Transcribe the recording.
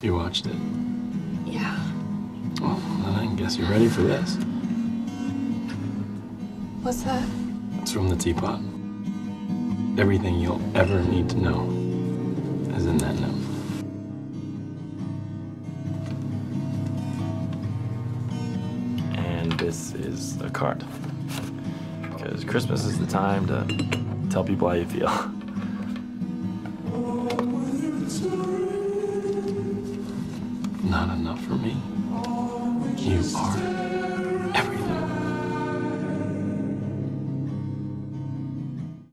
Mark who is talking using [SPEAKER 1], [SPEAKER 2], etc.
[SPEAKER 1] You watched it.
[SPEAKER 2] Yeah.
[SPEAKER 1] Well, then I guess you're ready for this.
[SPEAKER 2] What's that?
[SPEAKER 1] It's from the teapot. Everything you'll ever need to know is in that note.
[SPEAKER 3] And this is a card. Because Christmas is the time to tell people how you feel.
[SPEAKER 1] Oh, Not enough for me. You are